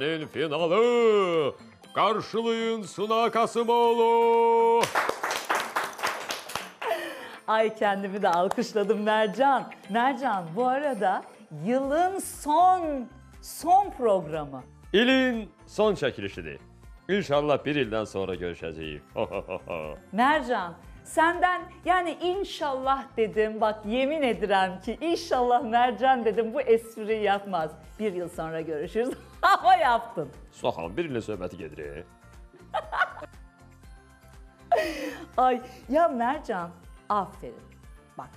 köftenin finalı. Karşılayın Suna Kasımoğlu. Ay kendimi de alkışladım Mercan. Mercan bu arada yılın son son programı. İlin son çekilişidir. İnşallah bir ilden sonra görüşeceğiz. Mercan senden yani inşallah dedim bak yemin ederim ki inşallah Mercan dedim bu espriyi yapmaz. Bir yıl sonra görüşürüz ama yaptın. Xanım bir söhbəti gedir. Ay ya Mercan aferin. Bak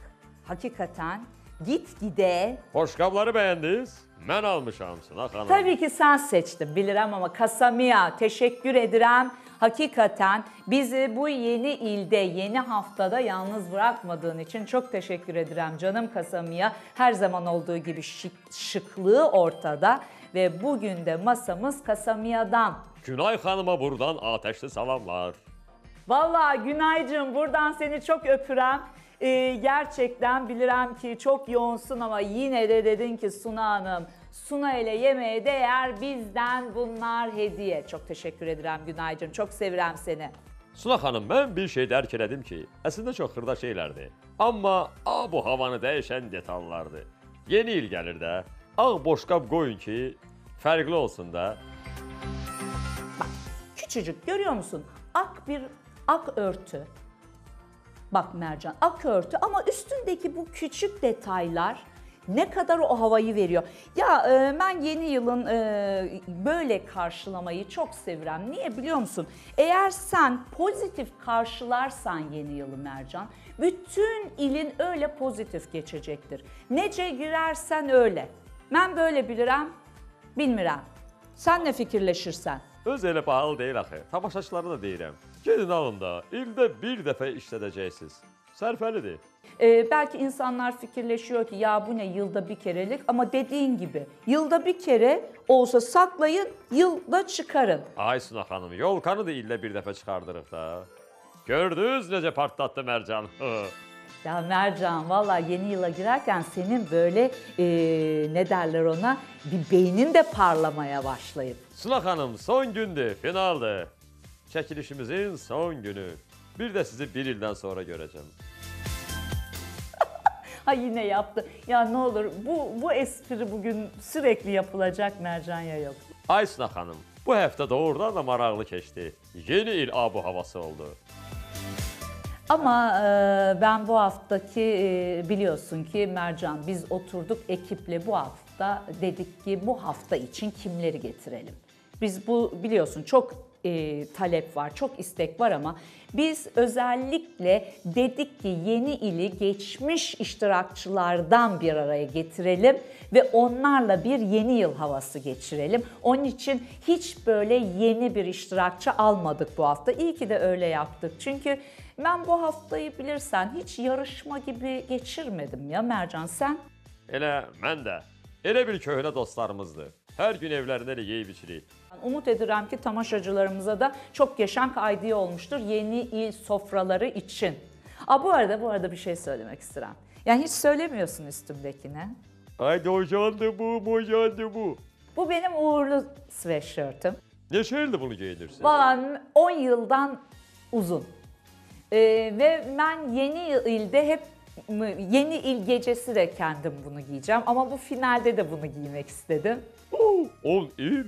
hakikaten git gide Boşqabları bəyəndiniz? Mən almışam Suna xanım. Tabii ki sen seçtin bilirim ama Kasamiya teşekkür ederim. Hakikaten bizi bu yeni ilde, yeni haftada yalnız bırakmadığın için çok teşekkür ederim canım Kasamiya. Her zaman olduğu gibi şık, şıklığı ortada ve bugün de masamız Kasamiya'dan. Günay xanıma buradan ateşli salamlar. Vallahi Günaycığım buradan seni çok öpürem. Ee, gerçekten bilirim ki çok yoğunsun ama yine de dedin ki Suna Hanım, Suna ile yemeğe değer bizden bunlar hediye. Çok teşekkür ederim Günaycığım, çok sevirem seni. Suna xanım, mən bir şey dərk elədim ki, əslində çox xırda şeylərdir. Amma a bu havanı dəyişən detallardır. Yeni il gəlir də. Ağ boşqab qoyun ki, fərqli olsun da. Küçücük görüyor musun? Ak bir ak örtü. Bak Mercan ak örtü ama üstündeki bu küçük detaylar ne kadar o havayı veriyor. Ya e, ben yeni yılın e, böyle karşılamayı çok seviyorum. Niye biliyor musun? Eğer sen pozitif karşılarsan yeni yılı Mercan, bütün ilin öyle pozitif geçecektir. Nece girersen öyle. Ben böyle bilirim, bilmirəm. Sen ne fikirleşirsen? Öz elə bahalı deyil axı. Tamaşaçılara da deyirəm. Gedin alın da, ildə bir dəfə işlədəcəksiniz. Sərfəlidir. Ee, belki insanlar fikirleşiyor ki ya bu ne yılda bir kerelik ama dediğin gibi yılda bir kere olsa saklayın yılda çıkarın. Ay Suna xanım, yolkanı da ildə bir dəfə çıxardırıq da. Gördünüz necə partlatdı Mərcan? Ya Mercan valla yeni yıla girerken senin böyle ee, ne derler ona bir beynin de parlamaya başlayıp. Suna xanım, son gündür, finaldır. Çəkilişimizin son günü. Bir də sizi bir ildən sonra görəcəm. Ha yine yaptı. Ya ne olur bu bu espri bugün sürekli yapılacak Mercan ya yok. Ay Suna xanım, bu həftə doğrudan da maraqlı keçdi. Yeni il abu havası oldu. Ama e, ben bu haftaki e, biliyorsun ki Mercan biz oturduk ekiple bu hafta dedik ki bu hafta için kimleri getirelim. Biz bu biliyorsun çok e, talep var, çok istek var ama biz özellikle dedik ki yeni ili geçmiş iştirakçılardan bir araya getirelim ve onlarla bir yeni yıl havası geçirelim. Onun için hiç böyle yeni bir iştirakçı almadık bu hafta. İyi ki de öyle yaptık. Çünkü ben bu haftayı bilirsen hiç yarışma gibi geçirmedim ya Mercan sen. Elə mən də. Elə bir köhnə dostlarımızdır. Hər gün evlərində də yeyib içirik. Umut ederim ki tamaşacılarımıza da çok yaşam kaydı olmuştur yeni il sofraları için. Aa, bu arada bu arada bir şey söylemek isterim. Yani hiç söylemiyorsun üstümdekine. Ay dojandı bu, mojandı bu. Bu benim uğurlu sweatshirt'im. Neçə ildir bunu geyinirsən? Valla 10 yıldan uzun. Ee, ve ben yeni ilde hep yeni il gecesi de kendim bunu giyeceğim ama bu finalde de bunu giymek istedim. 10 il.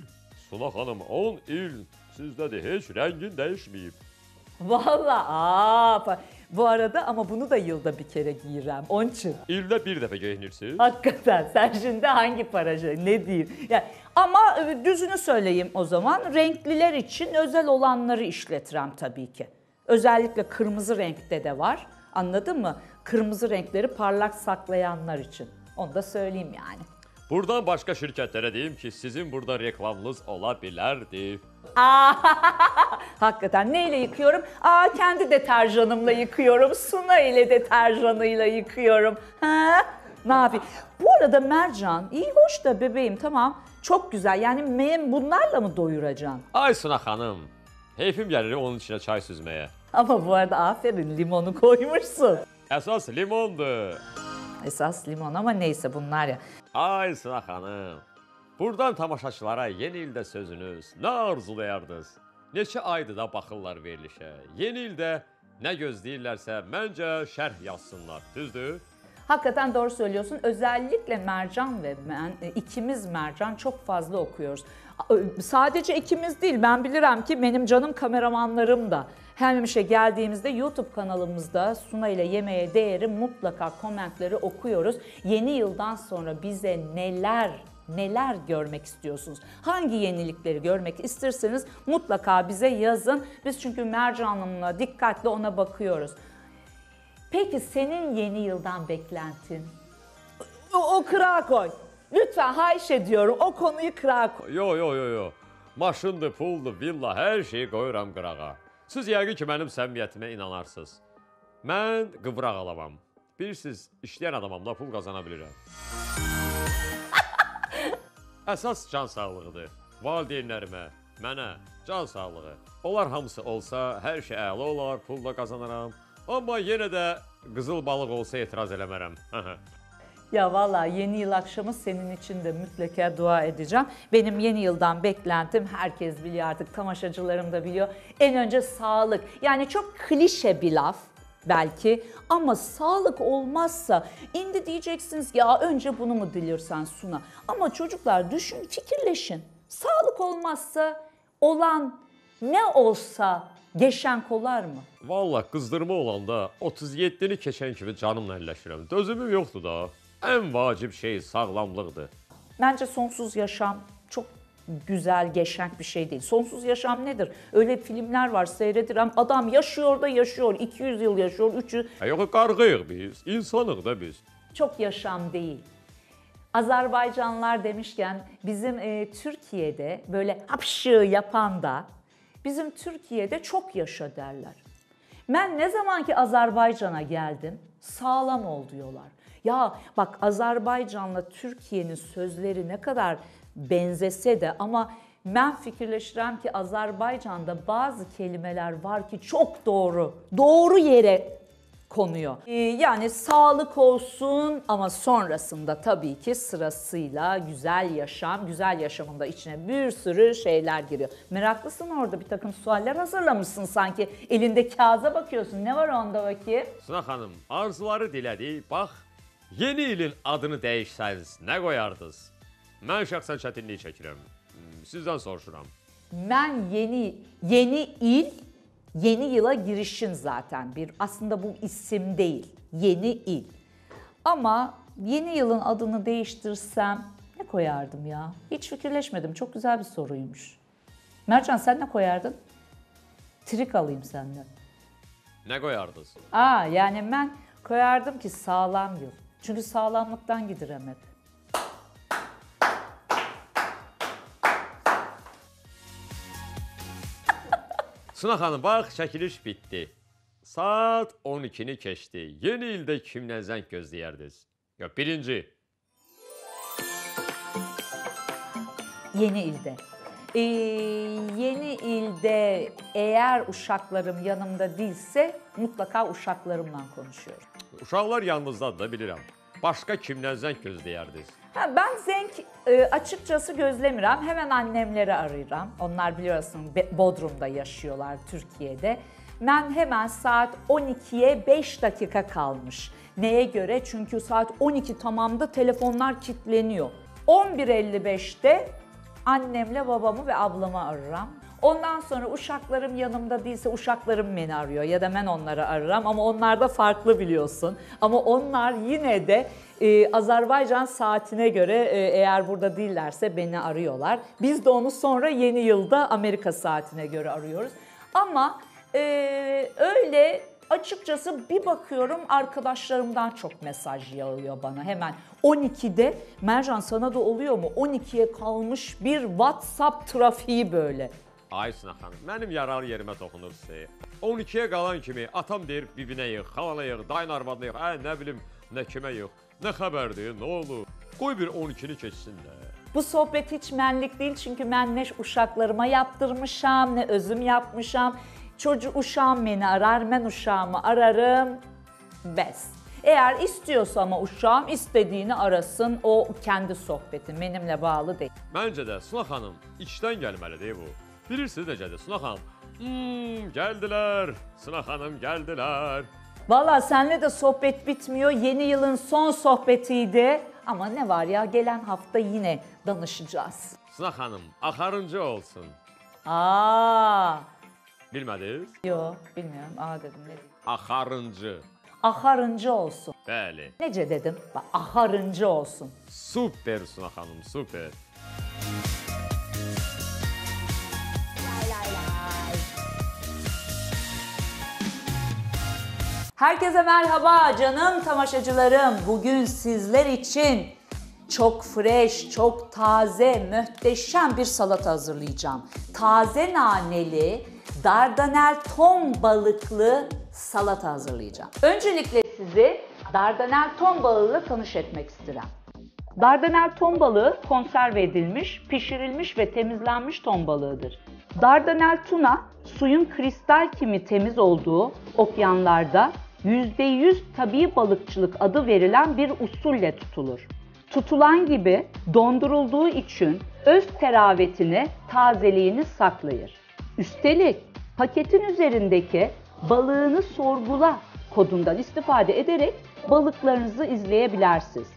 Suna xanım, 10 il. Sizdə də heç rəngin dəyişməyib. Valla aa, bu arada ama bunu da yılda bir kere giyirəm. Onun için. İldə bir dəfə geyinirsiniz? Hakikaten sen şimdi hangi paracı ne diyeyim. Yani, ama e, düzünü söyleyeyim o zaman renkliler için özel olanları işletirem tabii ki. Özellikle kırmızı renkte de var. Anladın mı? Kırmızı renkleri parlak saklayanlar için. Onu da söyleyeyim yani. Buradan başqa şirkətlərə deyim ki, sizin burada reklamınız ola bilərdi. Aa, hakikaten neyle yıkıyorum? Aa, kendi deterjanımla yıkıyorum. Suna ile deterjanıyla yıkıyorum. Ha? Ne yapayım? Bu arada Mercan, iyi hoş da bebeğim tamam. Çok güzel. Yani benim bunlarla mı doyuracaksın? Ay Suna xanım, heyfim gəlir onun içinə çay süzməyə. Ama bu arada aferin limonu koymuşsun. Əsas limondur. Esas limon ama neyse bunlar ya. Ay Suna xanım, Buradan tamaşaçılara yeni ildə sözünüz, nə arzulayardınız? Neçə aydır da baxırlar verilişə. Yeni ildə nə gözləyirlərsə, məncə şərh yazsınlar. Düzdür? Hakikaten doğru söylüyorsun. Özellikle Mercan ve ben e, ikimiz Mercan çok fazla okuyoruz. Sadece ikimiz değil ben bilirim ki benim canım kameramanlarım da Helmiş'e geldiğimizde YouTube kanalımızda Suna ile Yemeğe Değeri mutlaka komentleri okuyoruz. Yeni yıldan sonra bize neler neler görmek istiyorsunuz? Hangi yenilikleri görmek isterseniz mutlaka bize yazın. Biz çünkü Mercan'ımla dikkatli ona bakıyoruz. Peki senin yeni yıldan beklentin? O, o kırağa koy. Lütfen hayiş ediyorum. O konuyu kırağa koy. Yo, yo, yo, yo. Maşındır, puldur, villa, hər şeyi qoyuram qırağa. Siz yəqin ki, mənim səmimiyyətimə inanarsınız. Mən qıvraq alamam. Bilirsiniz, işləyən adamam da pul qazana bilirəm. Əsas can sağlığıdır. Valideynlərimə, mənə can sağlığı. Onlar hamısı olsa, hər şey əla olar, pul da qazanaram. Amma yenə də qızıl balıq olsa etiraz eləmərəm. Ya valla yeni yıl akşamı senin için de mutlaka dua edeceğim. Benim yeni yıldan beklentim herkes biliyor artık tamaşacılarım da biliyor. En önce sağlık. Yani çok klişe bir laf belki ama sağlık olmazsa indi diyeceksiniz ya önce bunu mu diliyorsan Suna. Ama çocuklar düşün fikirleşin. Sağlık olmazsa olan ne olsa geçen kolar mı? Valla qızdırma olanda 37-ni keçən kimi canımla əlləşirəm. Dözümüm yoxdur da. Ən vacib şey sağlamlıqdır. Bence sonsuz yaşam çok güzel, geçenk bir şey değil. Sonsuz yaşam nedir? Öyle filmler var seyredirim. Adam yaşıyor da yaşıyor. 200 yıl yaşıyor, 300. Ha yox, qarğıyıq biz, insanıq da biz. Çok yaşam değil. Azerbaycanlılar demişken bizim e, Türkiye'de böyle hapşı yapan da bizim Türkiye'de çok yaşa derler. Ben ne zaman ki Azerbaycan'a geldim sağlam ol diyorlar. Ya bak Azerbaycan'la Türkiye'nin sözleri ne kadar benzese de ama ben fikirleşirəm ki Azerbaycan'da bazı kelimeler var ki çok doğru, doğru yere konuyor. Ee, yani sağlık olsun ama sonrasında tabii ki sırasıyla güzel yaşam, güzel yaşamın da içine bir sürü şeyler giriyor. Meraklısın orada bir takım sualler hazırlamışsın sanki. Elinde kağıza bakıyorsun. Ne var onda bakayım? Suna xanım, arzuları dilədi. Bax, yeni ilin adını dəyişsəniz nə qoyardınız? Mən şəxsən çətinlik çəkirəm. Hmm, Sizdən soruşuram. Ben yeni yeni il yeni yıla girişin zaten bir aslında bu isim değil. Yeni il. Ama yeni yılın adını değiştirsem ne koyardım ya? Hiç fikirleşmedim. Çok güzel bir soruymuş. Mercan sen ne koyardın? Trik alayım senden. Nə qoyardınız? Aa yani ben koyardım ki sağlam yıl. Çünkü sağlamlıktan gidirem hep. Suna xanım, bax, çəkiliş bitdi. Saat 12-ni keçdi. Yeni ildə kimdən zəng gözləyərdiniz? Ya birinci, Yeni ilde. Ee, yeni ilde eğer uşaklarım yanımda değilse mutlaka uşaklarımla konuşuyorum. Uşaqlar yanınızdadır da bilirəm. Başqa kimdən zəng gözləyərdiniz? Ha, ben zenk e, açıkçası gözlemirəm. Hemen annemleri arayıram. Onlar biliyorsun Bodrum'da yaşıyorlar Türkiye'de. Ben hemen saat 12'ye 5 dakika kalmış. Neye göre? Çünkü saat 12 tamamda telefonlar kilitleniyor. 11.55'te annemle babamı ve ablamı ararım. Ondan sonra uşaklarım yanımda değilse uşaklarım beni arıyor ya da ben onları ararım ama onlar da farklı biliyorsun. Ama onlar yine de e, Azerbaycan saatine göre e, eğer burada değillerse beni arıyorlar. Biz de onu sonra yeni yılda Amerika saatine göre arıyoruz. Ama e, öyle açıkçası bir bakıyorum arkadaşlarımdan çok mesaj yağıyor bana hemen. 12'de Mercan sana da oluyor mu? 12'ye kalmış bir WhatsApp trafiği böyle. Ay Suna xanım, mənim yaralı yerimə toxunursunuz. 12-yə qalan kimi atam deyir bibinə yığ, xalana yığ, dayın arvadına yığ, hə nə bilim, nə kimə yığ. Nə xəbərdir, nə olur? Qoy bir 12-ni keçsin də. Bu sohbet hiç menlik değil çünkü ben ne uşaklarıma yaptırmışam ne özüm yapmışam. Çocuğu uşağım beni arar, ben uşağımı ararım. Bes. Eğer istiyorsa ama uşağım istediğini arasın. O kendi sohbeti benimle bağlı değil. Məncə də Suna xanım içdən gəlməlidir bu. Bilirsiniz necədir Suna xanım? Hmm, gəldilər. Suna xanım gəldilər. Valla senle de sohbet bitmiyor. Yeni yılın son sohbetiydi. Ama ne var ya gelen hafta yine danışacağız. Suna xanım, axarıncı olsun. Aa, Bilmədiniz? yo bilmiyorum. Aa dedim ne. Axarıncı. Aharıncı olsun. Bəli. Nece dedim? Bak aharıncı olsun. Super Suna xanım, super. Herkese merhaba canım tamaşacılarım. Bugün sizler için çok fresh, çok taze, muhteşem bir salata hazırlayacağım. Taze naneli, dardanel ton balıklı salata hazırlayacağım. Öncelikle sizi dardanel ton balığıyla tanış etmek isterim. Dardanel ton balığı konserve edilmiş, pişirilmiş ve temizlenmiş ton balığıdır. Dardanel tuna suyun kristal kimi temiz olduğu okyanlarda %100 tabii balıkçılık adı verilen bir usulle tutulur. Tutulan gibi dondurulduğu için öz teravetini, tazeliğini saklayır. Üstelik paketin üzerindeki balığını sorgula kodundan istifade ederek balıklarınızı izleyebilirsiniz.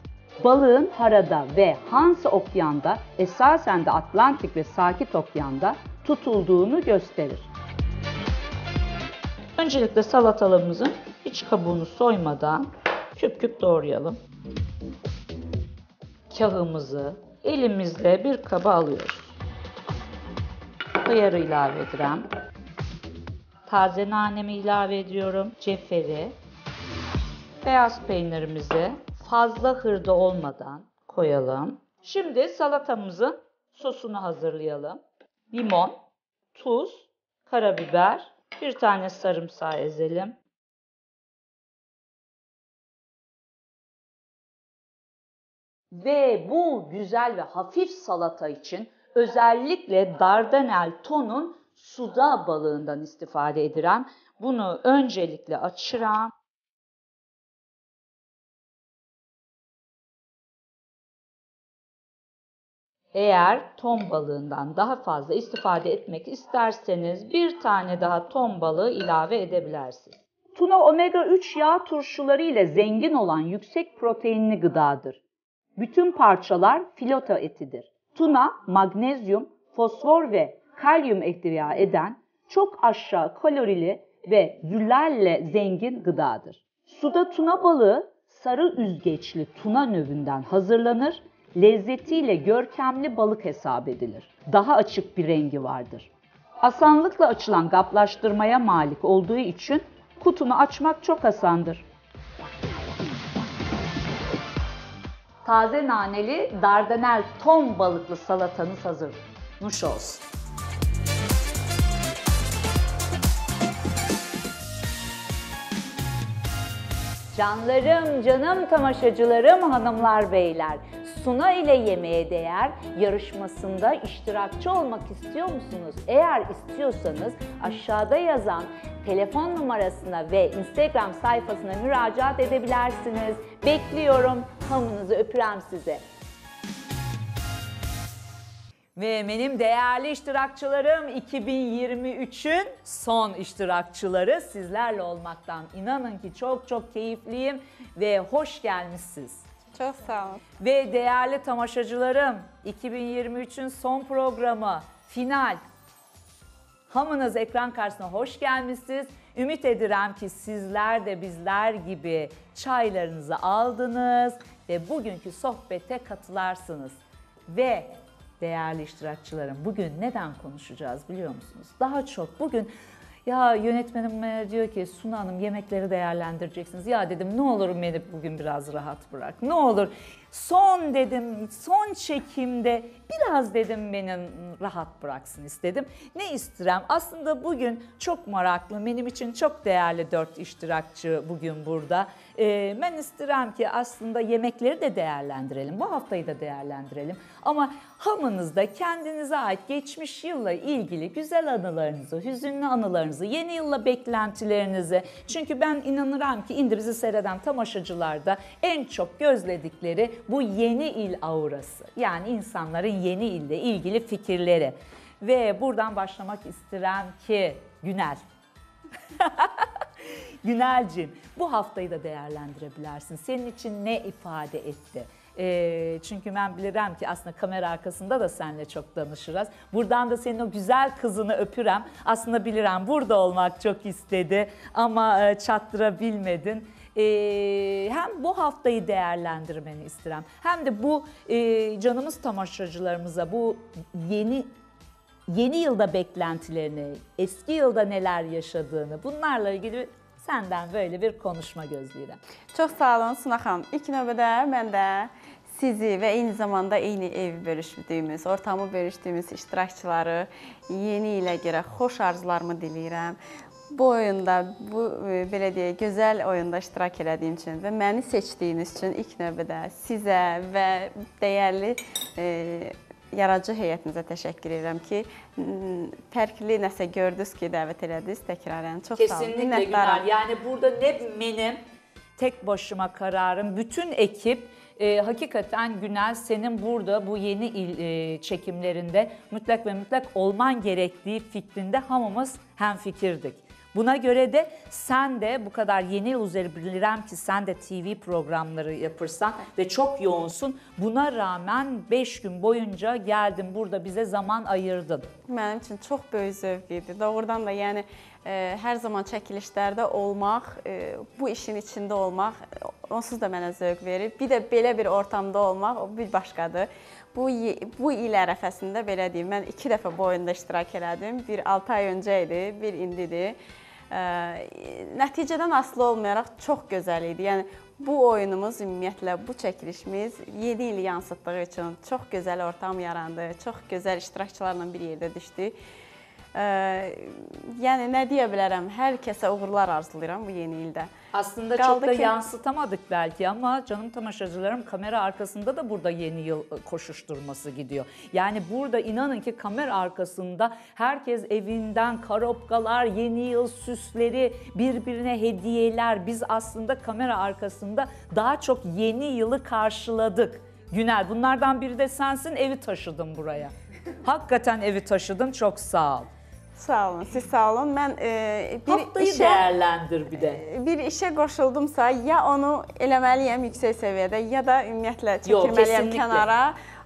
Balığın Harada ve Hansa Okyan'da esasen de Atlantik ve Sakit Okyan'da tutulduğunu gösterir. Öncelikle salatalığımızın iç kabuğunu soymadan küp küp doğrayalım. Kahımızı elimizle bir kaba alıyoruz. Hıyarı ilave edeceğim. Taze nanemi ilave ediyorum. Ceferi. Beyaz peynirimizi fazla hırda olmadan koyalım. Şimdi salatamızın sosunu hazırlayalım. Limon, tuz, karabiber, bir tane sarımsağı ezelim. Ve bu güzel ve hafif salata için özellikle Dardanel tonun suda balığından istifade edilen bunu öncelikle açıram. Eğer ton balığından daha fazla istifade etmek isterseniz bir tane daha ton balığı ilave edebilirsiniz. Tuna omega 3 yağ turşuları ile zengin olan yüksek proteinli gıdadır. Bütün parçalar filota etidir. Tuna, magnezyum, fosfor ve kalyum ihtiva eden çok aşağı kalorili ve züllerle zengin gıdadır. Suda tuna balığı sarı üzgeçli tuna növünden hazırlanır, lezzetiyle görkemli balık hesap edilir. Daha açık bir rengi vardır. Asanlıkla açılan gaplaştırmaya malik olduğu için kutunu açmak çok asandır. Taze naneli dardanel ton balıklı salatanız hazır. Nuş olsun. Canlarım, canım tamaşacılarım, hanımlar, beyler. Suna ile yemeğe değer yarışmasında iştirakçı olmak istiyor musunuz? Eğer istiyorsanız aşağıda yazan telefon numarasına ve Instagram sayfasına müracaat edebilirsiniz. Bekliyorum. Hamınızı öpürem size. Ve benim değerli iştirakçılarım 2023'ün son iştirakçıları sizlerle olmaktan inanın ki çok çok keyifliyim ve hoş gelmişsiniz. Çok sağ olun. Ve değerli tamaşacılarım 2023'ün son programı final. Hamınız ekran karşısına hoş gelmişsiniz. Ümit ederim ki sizler de bizler gibi çaylarınızı aldınız ve bugünkü sohbete katılarsınız. Ve değerli iştirakçılarım bugün neden konuşacağız biliyor musunuz? Daha çok bugün ya yönetmenim bana diyor ki Suna Hanım yemekleri değerlendireceksiniz. Ya dedim ne olur beni bugün biraz rahat bırak. Ne olur son dedim son çekimde biraz dedim beni rahat bıraksın istedim. Ne istirem? Aslında bugün çok meraklı benim için çok değerli dört iştirakçı bugün burada. e, ben isterim ki aslında yemekleri de değerlendirelim. Bu haftayı da değerlendirelim. Ama hamınızda kendinize ait geçmiş yılla ilgili güzel anılarınızı, hüzünlü anılarınızı, yeni yılla beklentilerinizi. Çünkü ben inanırım ki indi bizi seyreden tamaşacılarda en çok gözledikleri bu yeni il aurası. Yani insanların yeni ille ilgili fikirleri. Ve buradan başlamak isterim ki Günel. Günelcim bu haftayı da değerlendirebilirsin. Senin için ne ifade etti? Ee, çünkü ben bilirim ki aslında kamera arkasında da seninle çok danışırız. Buradan da senin o güzel kızını öpürem. Aslında bilirim burada olmak çok istedi ama e, çattırabilmedin. Ee, hem bu haftayı değerlendirmeni isterim. Hem de bu e, canımız tamaşacılarımıza bu yeni yeni yılda beklentilerini, eski yılda neler yaşadığını bunlarla ilgili senden böyle bir konuşma gözləyirəm. Çox sağ olun Suna xanım. İlk növbədə mən də sizi və eyni zamanda eyni evi bölüşdüyümüz, ortamı bölüşdüyümüz iştirakçıları yeni ilə görə xoş arzularımı diləyirəm. Bu oyunda, bu e, belə deyək, gözəl oyunda iştirak elədiyim üçün və məni seçdiyiniz üçün ilk növbədə sizə və dəyərli e, yaradıcı heyətinizə təşəkkür edirəm ki, fərqli nəsə gördünüz ki, dəvət elədiniz. Təkrarən çox sağ olun. Kesinlikle. Yani burada ne benim tek başıma kararım, bütün ekip e, hakikaten Günel senin burada bu yeni il e, çekimlerinde mutlak ve mutlak olman gerektiği fikrinde hamımız hemfikirdik. Buna göre de sen de bu kadar yeni yıl üzeri bilirəm ki sen de TV programları yapırsan ve çok yoğunsun. Buna rağmen 5 gün boyunca geldin burada bize zaman ayırdın. Mənim üçün çox böyük zövq idi. Doğrudan da yəni e, hər zaman çəkilişlərdə olmaq, e, bu işin içində olmaq e, onsuz da mənə zövq verir. Bir də belə bir ortamda olmaq o bir başqadır. Bu bu il ərəfəsində belə deyim, mən 2 dəfə bu oyunda iştirak elədim. Bir 6 ay öncə idi, bir indidir. Nəticədən asılı olmayaraq çox gözəl idi. Yəni bu oyunumuz ümumiyyətlə bu çəkilişimiz yeni ili yansıtdığı üçün çox gözəl ortam yarandı. Çox gözəl iştirakçılarla bir yerdə düşdük. Ə, yəni nə deyə bilərəm? Hər kəsə uğurlar arzulayıram bu yeni ildə. Aslında Kaldı çok da ki- yansıtamadık belki ama canım tamaşacılarım kamera arkasında da burada yeni yıl e, koşuşturması gidiyor. Yani burada inanın ki kamera arkasında herkes evinden karopkalar, yeni yıl süsleri, birbirine hediyeler. Biz aslında kamera arkasında daha çok yeni yılı karşıladık. Günel bunlardan biri de sensin evi taşıdın buraya. Hakikaten evi taşıdın çok sağ ol. Sağ olun, siz sağ olun. Mən e, bir Haftayı işə değerlendir bir de. bir işə qoşuldumsa, ya onu eləməliyəm yüksək səviyyədə, ya da ümumiyyətlə Yox, çəkilməliyəm kesinlikle. kənara.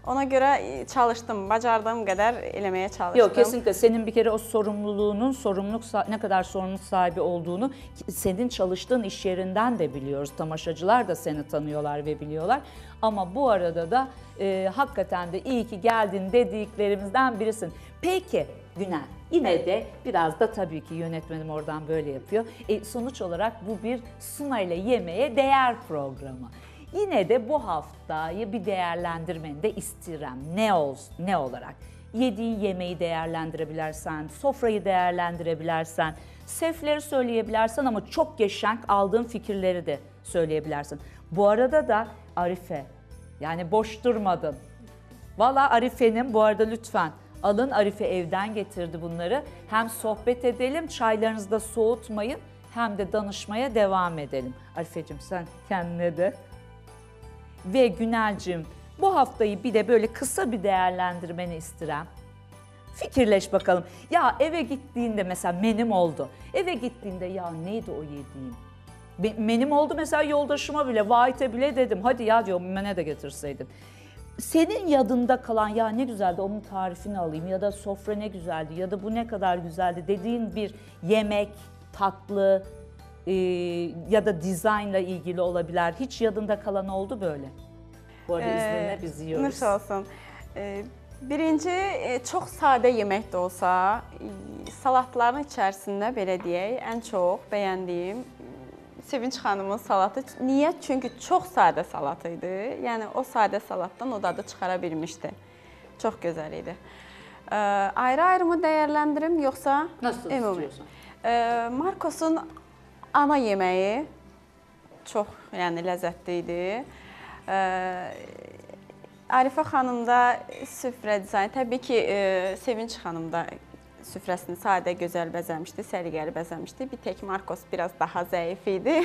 Ona görə e, çalışdım, bacardığım qədər eləməyə çalışdım. Yok kesinlikle senin bir kere o sorumluluğunun sorumluluk ne kadar sorumluluk sahibi olduğunu senin çalıştığın iş yerinden de biliyoruz. Tamaşacılar da seni tanıyorlar ve biliyorlar. Ama bu arada da e, hakikaten de iyi ki geldin dediklerimizden birisin. Peki Günel yine de biraz da tabii ki yönetmenim oradan böyle yapıyor. E, sonuç olarak bu bir Suna ile yemeğe değer programı. Yine de bu haftayı bir değerlendirmeni de istirem. Ne olsun, ne olarak? Yediğin yemeği değerlendirebilirsen, sofrayı değerlendirebilirsen, sefleri söyleyebilirsen ama çok geçenk aldığın fikirleri de söyleyebilirsin. Bu arada da Arife, yani boş durmadın. Valla Arife'nin bu arada lütfen alın Arife evden getirdi bunları. Hem sohbet edelim, çaylarınızı da soğutmayın hem de danışmaya devam edelim. Arife'cim sen kendine de ve Günelcim bu haftayı bir de böyle kısa bir değerlendirmeni istirem. Fikirleş bakalım. Ya eve gittiğinde mesela menim oldu. Eve gittiğinde ya neydi o yediğim? Be- Menim oldu mesela yoldaşıma bile, Vahit'e bile dedim. Hadi ya diyor mene de getirseydin. Senin yadında kalan ya ne güzeldi onun tarifini alayım ya da sofra ne güzeldi ya da bu ne kadar güzeldi dediğin bir yemek, tatlı e, ya da dizaynla ilgili olabilir. Hiç yadında kalan oldu böyle. Bu arada izninle biz yiyoruz. Nuş olsun. Ee, Birinci, e, çox sadə yemək də olsa, e, salatların içərisində belə deyək, ən çox bəyəndiyim Sevinç xanımın salatı. Niyə? Çünki çox sadə salat idi. Yəni o sadə salatdan o dadı çıxara bilmişdi. Çox gözəl idi. Ee, Ayrı-ayrı mı dəyərləndirim yoxsa Nasıl ümumi? Markosun ana yeməyi çox, yəni ləzzətli idi. Arifə xanım da süfrə dizaynı, təbii ki, Sevinç xanım da süfrəsini sadə, gözəl bəzəmişdi, səliqəli bəzəmişdi. Bir tək Marcos biraz daha zəif idi.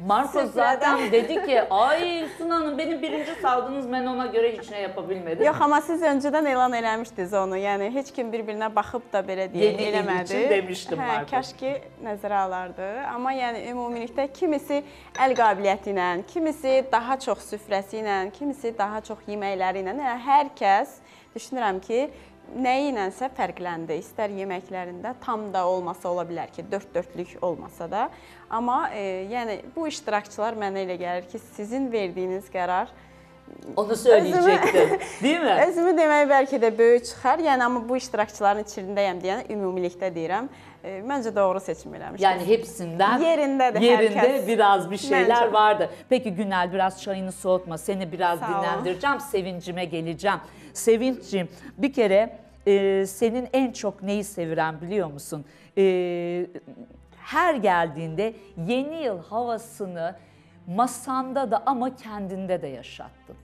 Süfrədən- zaten dedi ki ay Suna Hanım beni birinci saldınız ben ona göre hiç ne yapabilmedim. Yox, amma siz öncədən elan eləmişdiniz onu. Yəni heç kim bir-birinə baxıb da belə deyək, Yeni eləmədi. üçün demişdim Hə, Marcos. kaş ki nəzərə alardı. Amma yəni ümumilikdə kimisi əl qabiliyyəti ilə, kimisi daha çox süfrəsi ilə, kimisi daha çox yeməkləri ilə, yəni hər kəs düşünürəm ki, nəyi ilənsə fərqləndi. İstər yeməklərində tam da olmasa ola bilər ki, 4-4lük olmasa da. Amma e, yəni bu iştirakçılar mənə elə gəlir ki, sizin verdiyiniz qərar Onu söyleyecektim. Değil mi? Özümü demək bəlkə də böyük çıxar. Yəni amma bu iştirakçıların içindəyəm deyən ümumilikdə deyirəm. E, Məncə doğru seçim eləmişəm. Yani hepsinden Yerindədir yerinde herkes. biraz bir şeyler Bence. vardı. Peki Günel biraz çayını soğutma. Seni biraz Sağ ol. dinlendireceğim. Sevincime geleceğim. Sevinçciğim bir kere e, senin en çok neyi seviren biliyor musun? E, her geldiğinde yeni yıl havasını masanda da ama kendinde de yaşattın.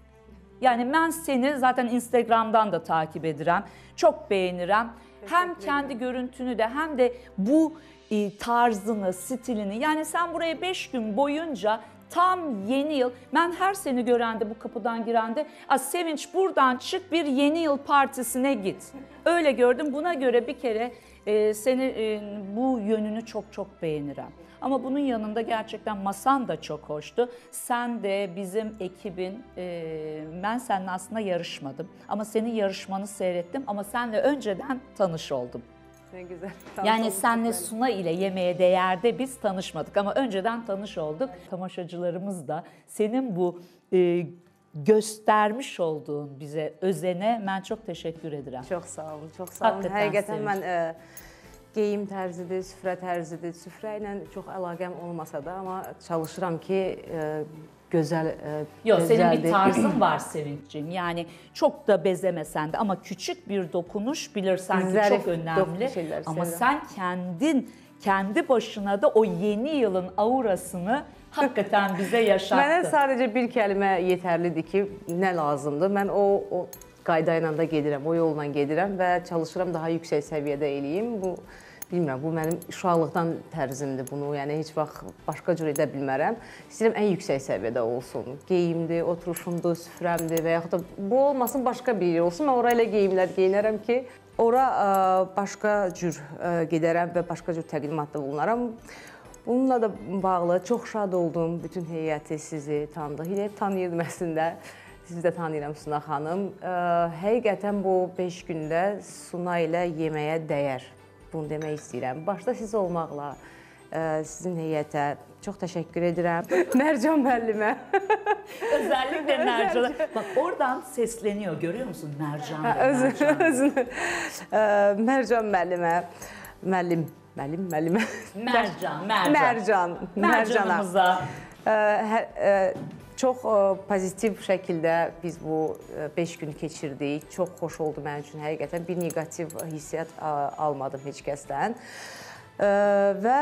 Yani ben seni zaten Instagram'dan da takip edirəm. Çok beğenirəm. Hem kendi görüntünü de hem de bu e, tarzını, stilini. Yani sen buraya 5 gün boyunca tam yeni yıl. Ben her seni görende bu kapıdan girende "Aa, Sevinç buradan çık bir yeni yıl partisine git. Öyle gördüm. Buna göre bir kere e, seni e, bu yönünü çok çok beğenirəm. Ama bunun yanında gerçekten masan da çok hoştu. Sen de bizim ekibin, e, ben seninle aslında yarışmadım. Ama senin yarışmanı seyrettim ama senle önceden tanış oldum. Ne güzel. Yani senle Suna ile yemeğe değerde biz tanışmadık ama önceden tanış olduk. Tamaşacılarımız da senin bu e, göstermiş olduğun bize özene ben çok teşekkür ederim. Çox sağ olun, çox sağ olun. Hakikaten sevinç. mən ə, geyim tərzidir, süfrə tərzidir. Süfrə ilə çox əlaqəm olmasa da, amma çalışıram ki, ə, gözəl ə, Yok senin bir tarzın var Sevinç'ciğim. Yani çok da bezemesen de ama küçük bir dokunuş bilirsen ki Zarif çok önemli. şeyler Ama seviyorum. sen kendin kendi başına da o yeni yılın aurasını hakikaten bize yaşattın. Mənə sadəcə bir kəlmə yetərlidir ki, nə lazımdır. Mən o o qayda ilə də gedirəm, o yolla gedirəm və çalışıram daha yüksək səviyyədə eləyim. Bu bilmirəm, bu mənim uşaqlıqdan tərzimdir bunu. Yəni heç vaxt başqa cür edə bilmərəm. İstəyirəm ən yüksək səviyyədə olsun. Geyimdir, oturuşumdur, süfrəmdir və yaxud da bu olmasın başqa bir yer olsun. Mən ora elə geyimlər geyinərəm ki, ora ə, başqa cür ə, gedərəm və başqa cür təqdimatda bulunaram. Bununla da bağlı çox şad oldum. Bütün heyəti sizi tanıdı. Heyət tanıyırdım əslində. Sizi də tanıyıram Suna xanım. Ə, həqiqətən bu 5 gündə Suna ilə yeməyə dəyər. Bunu demək istəyirəm. Başda siz olmaqla ə, sizin heyətə çox təşəkkür edirəm. Mərcan müəllimə. Özellikle Mercan'a. Bak oradan sesleniyor görüyor musun Mercan? da, Özün, Mercan. özün. Ə, Mərcan müəllimə. Müəllim, müəllim, müəllimə. Mercan, Mercan. Mərcan, Mərcana. Mercan'ımıza. Ə, hə- ə, Çox ə, pozitiv şəkildə biz bu 5 gün keçirdik. Çox xoş oldu mənim üçün həqiqətən. Bir neqativ hissiyat ə, almadım heç kəsdən. Və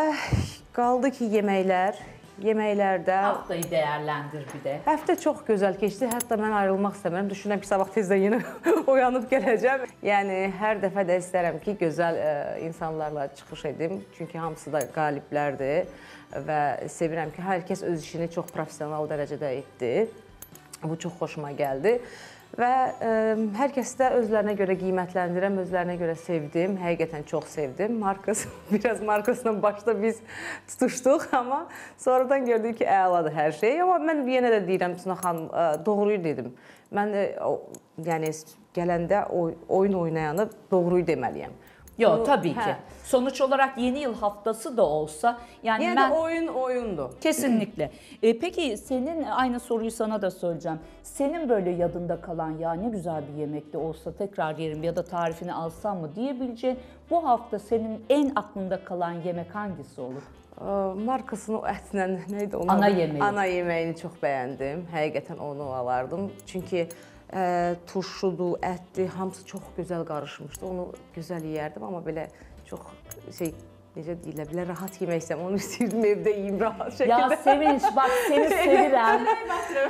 qaldı ki, yeməklər. Yeməklərdə Haftayı değerlendir bir de. Həftə çox gözəl keçdi. Hətta mən ayrılmaq istəmirəm. Düşünürəm ki, sabah tezdən yenə oyanıb gələcəm. Yəni hər dəfə də istərəm ki, gözəl ə, insanlarla çıxış edim. Çünki hamısı da qaliblərdir və sevirəm ki, hər kəs öz işini çox professional dərəcədə etdi. Bu çox xoşuma gəldi. Və ə, hər kəsi də özlərinə görə qiymətləndirəm, özlərinə görə sevdim. Həqiqətən çox sevdim. Markos biraz Markosla başda biz tutuşduq, amma sonradan gördük ki, əladır hər şey. Amma mən yenə də deyirəm Suna xanım, ə, doğruyu dedim. Mən ə, o, yəni gələndə oy, oyun oynayanı doğruyu deməliyəm. Yok Bunu- tabii ki. hə. Sonuç olarak yeni yıl haftası da olsa yani Yəni ben də oyun oyundur. kesinlikle. E, peki senin aynı soruyu sana da söyleyeceğim. Senin böyle yadında kalan ya ne güzel bir yemekte olsa tekrar yerim ya da tarifini alsam mı diyebileceğin bu hafta senin en aklında kalan yemek hangisi olur? Ə, Markasının o ətlə idi onun Ana adı? yeməyi. Ana yeməyini çox bəyəndim. Həqiqətən onu alardım. Çünki ə, turşudur, ətdir, hamısı çox gözəl qarışmışdı. Onu gözəl yeyərdim, amma belə çox şey necə deyilə bilər, rahat yemək istəyirəm. Onu istəyirdim evdə yeyim rahat Ya şəkildə. Sevinç bak seni sevirəm.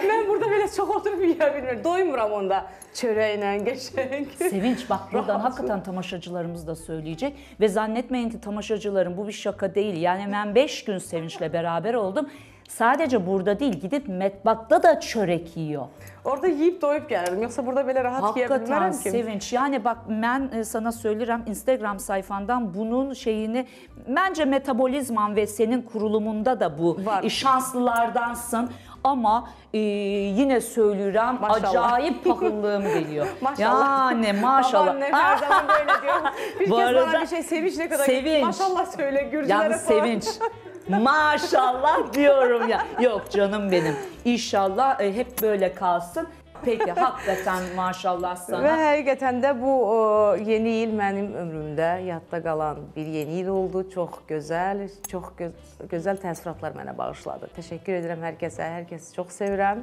Mən burada belə çox oturub yeyə bilmirəm. Doymuram onda çörəklə, qəşəng. Sevinç bak buradan Rahat. hakikaten tamaşacılarımız da söyleyecek ve zannetmeyin ki tamaşacıların bu bir şaka değil. Yani ben 5 gün Sevinç'le beraber oldum. Sadece burada değil gidip metbakta da çörek yiyor. Orada yeyib doyub gəlirdim. Yoxsa burada belə rahat Hakikaten bilmərəm ki. sevinç. Yani bak ben e, sana söylerim Instagram sayfandan bunun şeyini bence metabolizman ve senin kurulumunda da bu Var. e, şanslılardansın. Ama e, yine söylüyorum Maşallah. acayip pakıllığım geliyor. Maşallah. Yani maşallah. Babaannem her zaman böyle diyor. Bir Bu kez arada- bana bir şey sevinç ne kadar Sevinç. maşallah söyle Gürcülere Yalnız falan. sevinç. Maşallah diyorum ya. Yok canım benim. İnşallah e, hep böyle kalsın. Peki hakikaten maşallah Və sana. həqiqətən də bu o, yeni il mənim ömrümdə yadda qalan bir yeni il oldu. Çox gözəl, çox gö gözəl təəssüratlar mənə bağışladı. Təşəkkür edirəm hər kəsə, hər kəsi çox sevirəm.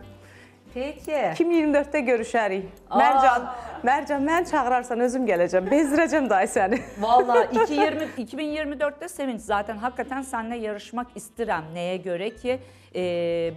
Peki. 2024-də görüşərik. Mərcan, Mərcan mən çağırarsan özüm gələcəm. Bezdirəcəm dayı səni. Valla 2020, 2024'te Sevinç zaten hakikaten seninle yarışmak isterim. Neye göre ki e,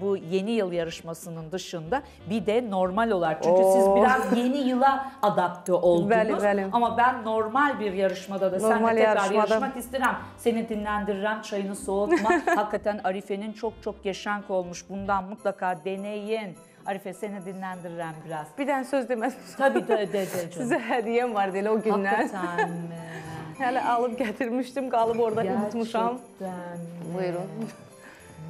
bu yeni yıl yarışmasının dışında bir de normal olarak. Çünkü siz Oo. biraz yeni yıla adapte oldunuz. Bəli, bəli. Ama ben normal bir yarışmada da seninle Normal tekrar yarışmada. yarışmak isterim. Seni dinlendiririm, çayını soğutma. hakikaten Arife'nin çok çok yaşank olmuş. Bundan mutlaka deneyin. Arife seni dinlendiririm biraz. Bir dənə söz deməz. Tabii de, de, de canım. Sizə hədiyyəm var elə o gündən. Hakikaten mi? Hələ alıb gətirmişdim, qalıb orada unutmuşam. Gerçekten. Buyurun.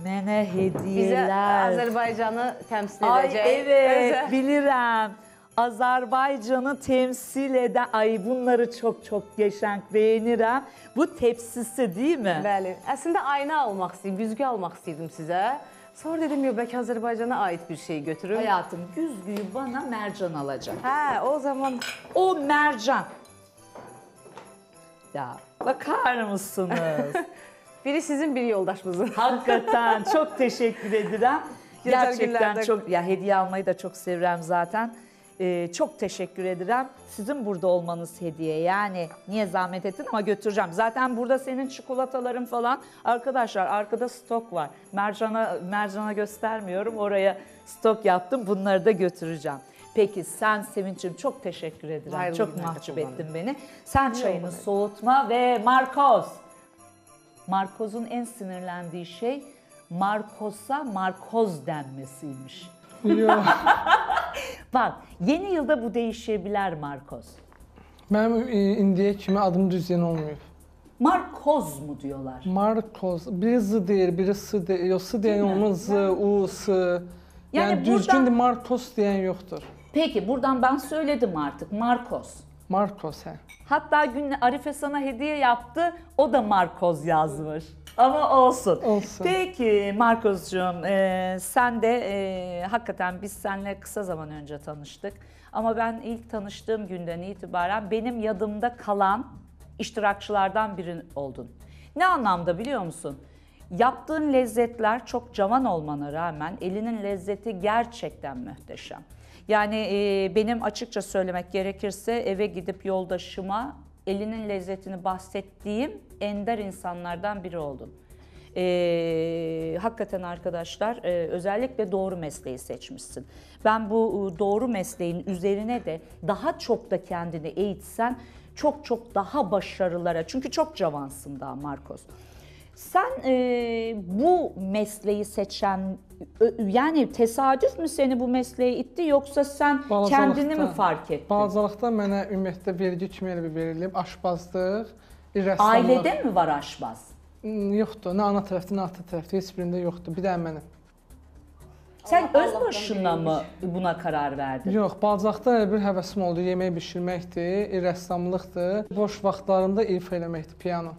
Mənə Bizə hediyeler. Azərbaycanı təmsil Ay edəcək. evet Özə- bilirim. Azerbaycan'ı temsil eden, ay bunları çok çok yaşank beğenirim. Bu tepsisi değil mi? Bəli. Əslində ayna almaq istəyirdim, güzgü almaq istəyirdim sizə. Sonra dedim, yox, bəlkə Azərbaycana aid bir şey götürüm. Hayatım güzgüyü bana mercan alacak. Hə, o zaman O mercan. Ya bakar mısınız? biri sizin, biri yoldaşımızın. Hakikaten çok teşekkür ederim. Güzel Gerçekten günlerde- çok ya hediye almayı da çok severim zaten. Ee, çok teşekkür ederim. Sizin burada olmanız hediye. Yani niye zahmet ettin ama götüreceğim. Zaten burada senin çikolataların falan. Arkadaşlar arkada stok var. Mercan'a Mercan'a göstermiyorum. Oraya stok yaptım. Bunları da götüreceğim. Peki sen Sevinç'im çok teşekkür ederim. Hayırlı çok günler mahcup kullanın. ettin beni. Sen çayını soğutma ve Marcos. Markoz'un en sinirlendiği şey Marcos'a Markoz denmesiymiş. Yox. Bak yeni yılda bu değişebilir Marcos. Mənim e, indiyə kimi adım düz deyən olmayıb. Markoz mu diyorlar? Marcos, biri z deyir, biri s deyir. Yox, s deyən olmaz, z, u, s. Yani buradan- düzgün Marcos deyən yoxdur. Peki buradan ben söyledim artık Marcos. Marcos hə. Hatta gün Arife sana hediye yaptı. O da Markoz yazmış. Ama olsun. Olsun. Peki Markozcuğum e, sen de e, hakikaten biz seninle kısa zaman önce tanıştık. Ama ben ilk tanıştığım günden itibaren benim yadımda kalan iştirakçılardan biri oldun. Ne anlamda biliyor musun? Yaptığın lezzetler çok cavan olmana rağmen elinin lezzeti gerçekten muhteşem. Yani e, benim açıkça söylemek gerekirse eve gidip yoldaşıma elinin lezzetini bahsettiğim ender insanlardan biri oldun. E, hakikaten arkadaşlar e, özellikle doğru mesleği seçmişsin. Ben bu e, doğru mesleğin üzerine de daha çok da kendini eğitsen çok çok daha başarılara çünkü çok cavansın daha Marcos. Sen e, bu mesleği seçen yani tesadüf mü seni bu mesleğe itti yoksa sen Balacalıqda- kendini mi fark ettin? Balacalıqda mənə ümumiyyətlə vergi kimi elə bir verilib, aşbazlıq, rəssamlıq. Ailede mi var aşbaz? Hmm, Yoxdur, nə ana tərəfdə, nə ata tərəfdə, heç birində yoxdur. Bir dənə mənim. Sen Allah öz başına mı buna karar verdin? Yox, balacalıqda bir həvəsim oldu. Yemək bişirməkdir, rəssamlıqdır. Boş vaxtlarımda ifa eləməkdir, piano.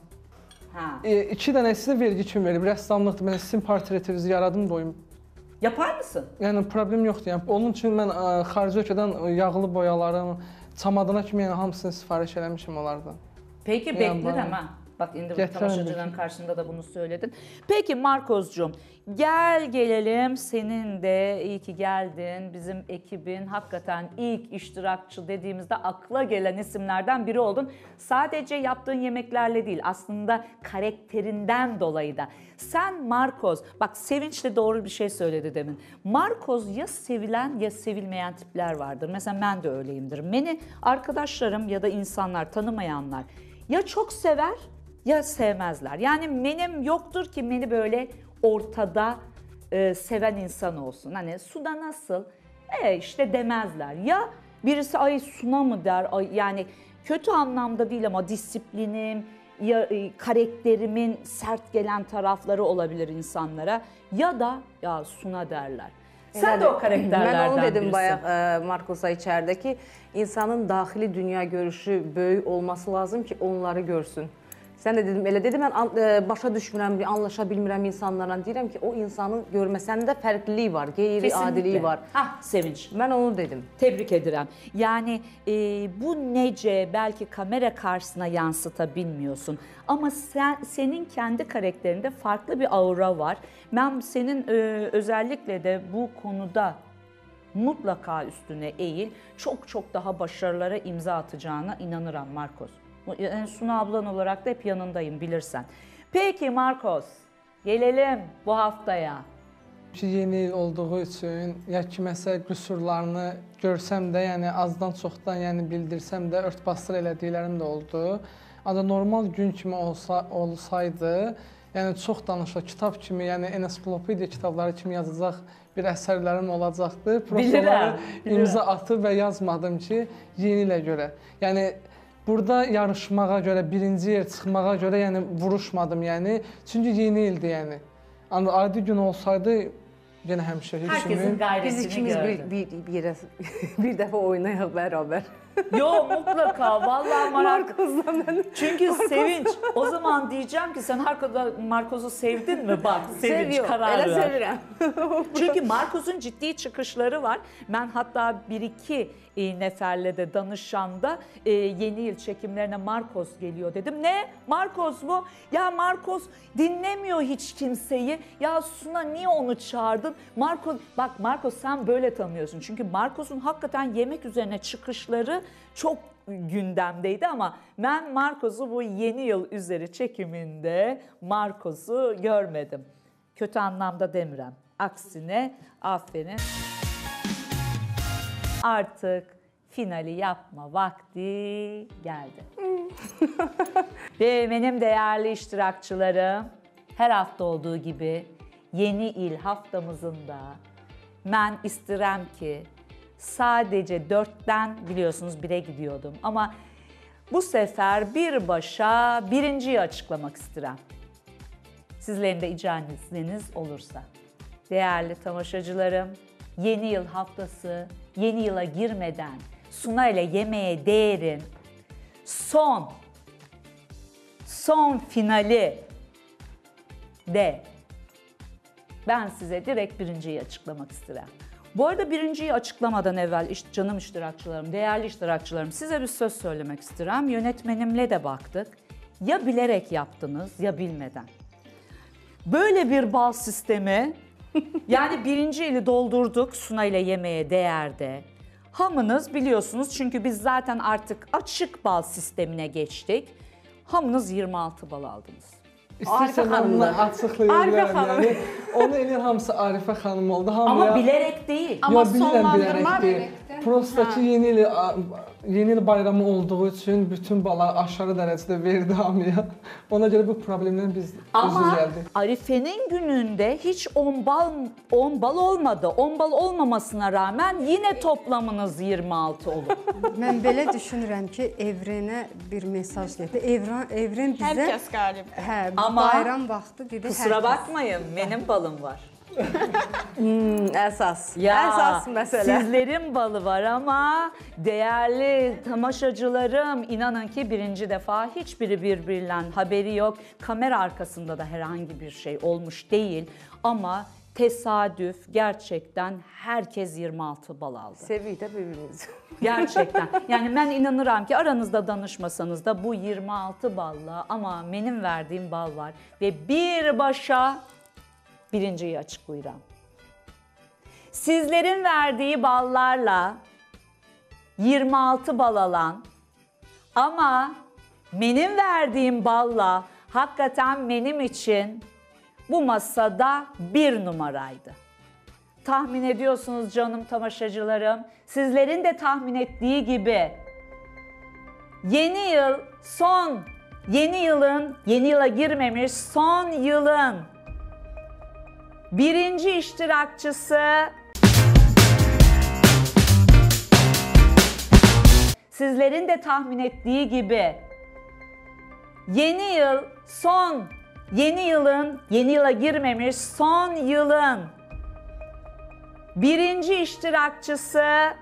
Ha. E, iki dənəsi də vergi kimi verib. Rəssamlıqdır. Mən sizin portretinizi yaradım doyum. Yapar mısın? Yəni problem yoxdur. Yəni onun üçün mən ə, xarici ölkədən yağlı boyalarım, çamadana kimi yəni hamısını sifariş eləmişəm onlardan. Peki beklerim bana- ha. Bak indi tamaşacıların karşısında da bunu söyledin. Peki Markozcuğum gel gelelim senin de iyi ki geldin. Bizim ekibin hakikaten ilk iştirakçı dediğimizde akla gelen isimlerden biri oldun. Sadece yaptığın yemeklerle değil aslında karakterinden dolayı da. Sen Markoz, bak Sevinç de doğru bir şey söyledi demin. Markoz ya sevilen ya sevilmeyen tipler vardır. Mesela ben de öyleyimdir. Beni arkadaşlarım ya da insanlar tanımayanlar ya çok sever ya sevmezler. Yani benim yoktur ki beni böyle ortada e, seven insan olsun. Hani suda nasıl? E işte demezler. Ya birisi ay suna mı der? Ay, yani kötü anlamda değil ama disiplinim, ya e, karakterimin sert gelen tarafları olabilir insanlara ya da ya suna derler. Sen de o karakterlerden Mən onu dedim birisin. bayaq ə, Markosa içəridə ki, insanın daxili dünya görüşü böyük olması lazım ki, onları görsün. Sən də dedim, elə dedim, mən an- ə, başa düşmürəm, anlaşa bilmirəm insanlarla. Deyirəm ki, o insanın görməsəndə fərqlilik var, qeyri-adiliyi var. Ah Sevinç. Mən onu dedim. Tebrik ederim. Yani e, bu nece belki kamera karşısına yansıtabilmiyorsun ama sen senin kendi karakterinde farklı bir aura var. Ben senin e, özellikle de bu konuda mutlaka üstüne eğil. Çok çok daha başarılara imza atacağına inanırım Marcos. Suna ablan olarak da hep yanındayım bilirsen. Peki Marcos, gelelim bu haftaya. ki yeni olduğu üçün ya kiməsə qüsurlarını görsəm də, yəni azdan çoxdan yəni bildirsəm də örtbasdır elədiklərim də oldu. Ancaq normal gün kimi olsa olsaydı, yəni çox danışıq kitab kimi, yəni ensiklopediya kitabları kimi yazacaq bir əsərlərim olacaqdı. Bilirəm. imza atıb və yazmadım ki, yeni ilə görə. Yəni Burada yarışmağa görə, birinci yer çıxmağa görə yəni vuruşmadım, yəni. Çünki yeni ildir, yəni. Ancaq adi gün olsaydı yenə həmişə heç Herkesin kimin Biz gayretini ikimiz gördüm. bir, bir, bir, yerə, bir dəfə oynayaq bərabər. Yo mutlaka vallahi merak. Markozla mən. Çünkü Sevinç o zaman diyeceğim ki sen Marcos'u sevdin mi? Bak Sevinç Seviyor, karar elə ver. sevirəm. Çünkü Marcos'un ciddi çıkışları var. Ben hatta bir iki neferle de danışanda e, yeni yıl çekimlerine Marcos geliyor dedim. Ne? Marcos mu? Ya Marcos dinlemiyor hiç kimseyi. Ya Suna niye onu çağırdın? Marcos bak Marcos sen böyle tanıyorsun. Çünkü Marcos'un hakikaten yemek üzerine çıkışları çok gündemdeydi ama ben Marcos'u bu yeni yıl üzeri çekiminde Marcos'u görmedim. Kötü anlamda demirəm. Aksine aferin. Artık finali yapma vakti geldi. Ve benim değerli iştirakçılarım her hafta olduğu gibi yeni il haftamızın da ben istirem ki sadece dörtten biliyorsunuz bire gidiyordum ama bu sefer bir başa birinciyi açıklamak istirem. Sizlerin de icazneniz olursa. Değerli tamaşacılarım, yeni yıl haftası, yeni yıla girmeden Suna ile yemeğe değerin son, son finali de ben size direkt birinciyi açıklamak isterim. Bu arada birinciyi açıklamadan evvel iş- canım iştirakçılarım, değerli iştirakçılarım size bir söz söylemek isterim. Yönetmenimle de baktık. Ya bilerek yaptınız ya bilmeden. Böyle bir bal sistemi yani birinci ili doldurduk Suna ile yemeğe değerde. Hamınız biliyorsunuz çünkü biz zaten artık açık bal sistemine geçtik. Hamınız 26 bal aldınız. İstəyirsən xanımlar. hamını açıqlaya Arifə bilərəm. xanım. Yəni onu eləyən hamısı Arifə xanım oldu. Ama Hamıya bilerek değil. Amma Yo, bilirəm, sonlandırma bilərək deyil. Prosta ki yeni il yeni il bayramı olduğu üçün bütün bala aşağı dərəcədə verdi hamıya. Ona görə bu problemdən biz Ama üzü gəldik. Arife'nin gününde hiç 10 bal 10 bal olmadı. 10 bal olmamasına rağmen yine toplamınız 26 olur. Mən belə düşünürəm ki, Evrenə bir mesaj getdi. Evren Evren bizə Hər kəs qalib. hə, bu Ama bayram vaxtı dedi. Kusura hər kəs- bakmayın benim balım var. Əsas. Ya Əsas məsələ. sizlerin balı var ama değerli tamaşacılarım inanın ki birinci defa hiçbiri birbirinden haberi yok. Kamera arkasında da herhangi bir şey olmuş değil ama tesadüf gerçekten herkes 26 bal aldı. Sevirik də bir-birimizi. Gerçekten. Yani ben inanıram ki aranızda danışmasanız da bu 26 balla ama benim verdiğim bal var. Ve bir başa birinciyi açıklayacağım. Sizlerin verdiği ballarla 26 bal alan ama benim verdiğim balla hakikaten benim için bu masada bir numaraydı. Tahmin ediyorsunuz canım tamaşacılarım. Sizlerin de tahmin ettiği gibi yeni yıl son yeni yılın yeni yıla girmemiş son yılın birinci iştirakçısı. Sizlerin de tahmin ettiği gibi. Yeni yıl son yeni yılın yeni yıla girmemiş son yılın. Birinci iştirakçısı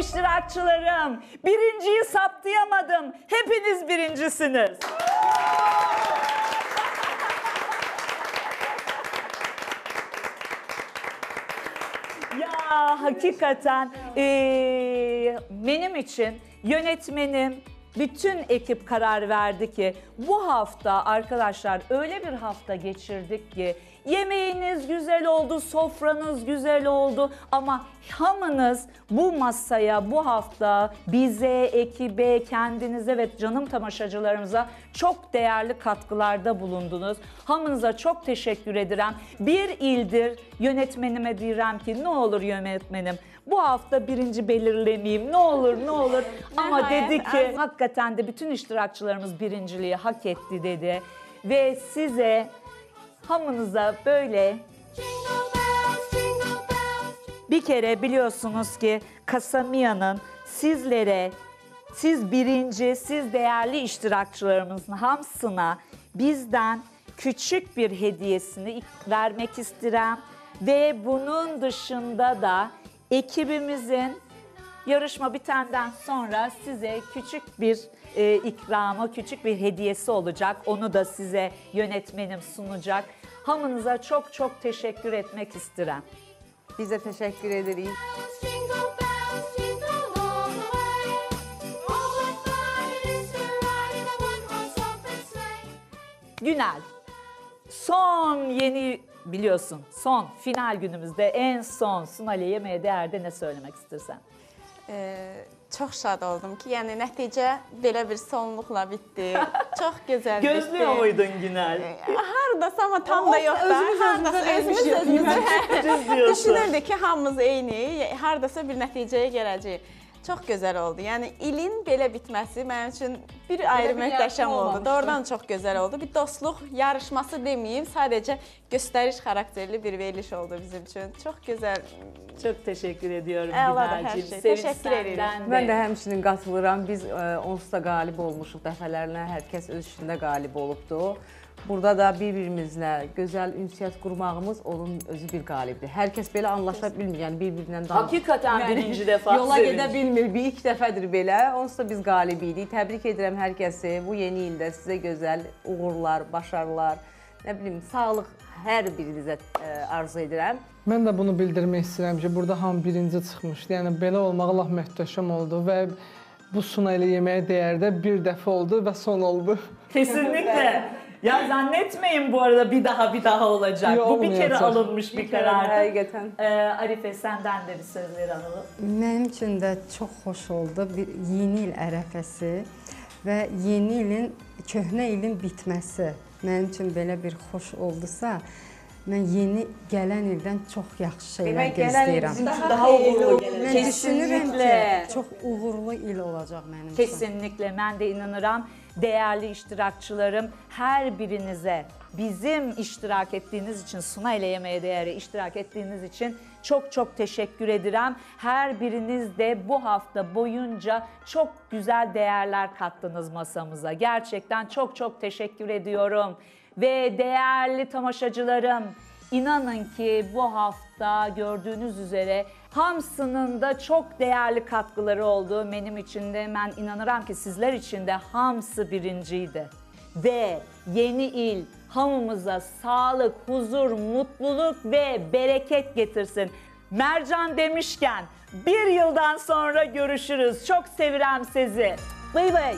Canım iştirakçılarım, birinciyi saptayamadım. Hepiniz birincisiniz. Ya hakikaten eee, benim için yönetmenim, bütün ekip karar verdi ki bu hafta arkadaşlar öyle bir hafta geçirdik ki yemeğiniz güzel oldu, sofranız güzel oldu ama hamınız bu masaya bu hafta bize, ekibe, kendinize ve canım tamaşacılarımıza çok değerli katkılarda bulundunuz. Hamınıza çok teşekkür ederim. Bir ildir yönetmenime diyeceğim ki ne olur yönetmenim bu hafta birinci belirlemeyeyim ne olur ne olur ama dedi ki hakikaten de bütün iştirakçılarımız birinciliği hak etti dedi ve size hamınıza böyle bir kere biliyorsunuz ki Kasamiya'nın sizlere, siz birinci, siz değerli iştirakçılarımızın hamsına bizden küçük bir hediyesini vermek isterim. Ve bunun dışında da ekibimizin yarışma bitenden sonra size küçük bir e, ikramı, küçük bir hediyesi olacak. Onu da size yönetmenim sunacak. Hamınıza çok çok teşekkür etmek isterim. Biz də təşəkkür edirik. Jingle bells, jingle all the way. What fun it is to ride in a one-horse open sleigh. Günel. Son yeni biliyorsun son final günümüzde en son Sunali yemeğe değerde ne söylemek istersen? Ee, çox şad oldum ki, yəni nəticə belə bir sonluqla bitdi. Çox gözəl bitdi. muydun Günel? Hardasa amma tam da yox da. Hardasa özümüz özümüzü düşünürdük ki, hamımız eyni, hardasa bir nəticəyə gələcəyik. Çox gözəl oldu. Yəni ilin belə bitməsi mənim üçün bir ayrı möhtəşəm oldu. Doğrudan çox gözəl oldu. Bir dostluq yarışması deməyim, sadəcə göstəriş xarakterli bir veriliş oldu bizim üçün. Çox gözəl. Çok teşekkür ediyorum Günelciğim. şey. Ederim. senden Mən de. də həmçinin qatılıram. Biz e, onsuz da qalib olmuşuq dəfələrlə. Hər kəs öz işində qalib olubdu. Burada da bir-birimizlə gözəl ünsiyyət qurmağımız onun özü bir qalibdir. Hər kəs belə anlaşa bilmir, yəni bir-birindən danışır. Hakikaten birinci defa Yola sevinç. gedə bilmir. Bir ilk dəfədir belə. Onsuz da biz qalib idik. Təbrik edirəm hər kəsi. Bu yeni ildə sizə gözəl uğurlar, başarılar, nə bilim, sağlıq hər birinizə e, arzu edirəm. Mən də bunu bildirmək istəyirəm ki, burada hamı birinci çıxmışdı. Yəni belə olmağı lap möhtəşəm oldu və bu Suna ilə yeməyə dəyərdə bir dəfə oldu və son oldu. Kesinlikle. Ya zannetmeyin bu arada bir daha bir daha olacak. Yok, bu bir kere olmayacak. alınmış bir karar. Həqiqətən. Ee, Arife senden de bir sözleri alalım. Mənim üçün də çox xoş oldu bir yeni il ərəfəsi və yeni ilin köhnə ilin bitməsi. Mənim üçün belə bir xoş oldusa, mən yeni gələn ildən çox yaxşı şeylər Demək gələn il gözləyirəm. üçün daha uğurlu gələcək. Mən düşünürəm ki, çox uğurlu il olacaq mənim üçün. Kesinlikle ben de inanırım. Değerli iştirakçılarım her birinize bizim iştirak ettiğiniz için Suna ile Yemeğe Değer'e iştirak ettiğiniz için çok çok teşekkür ederim. Her biriniz de bu hafta boyunca çok güzel değerler kattınız masamıza. Gerçekten çok çok teşekkür ediyorum. Ve değerli tamaşacılarım İnanın ki bu hafta gördüğünüz üzere Hamsı'nın da çok değerli katkıları oldu. Benim için de ben inanıram ki sizler için de Hamsı birinciydi. Ve yeni il hamımıza sağlık, huzur, mutluluk ve bereket getirsin. Mercan demişken bir yıldan sonra görüşürüz. Çok sevirem sizi. Bay bay.